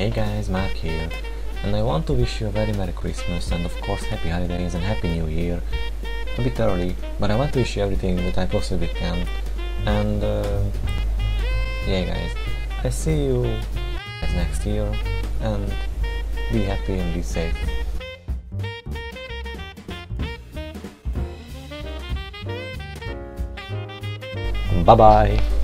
Hey guys, Mark here, and I want to wish you a very Merry Christmas and of course Happy Holidays and Happy New Year. A bit early, but I want to wish you everything that I possibly can. And uh, yeah guys, I see you guys next year and be happy and be safe. Bye bye.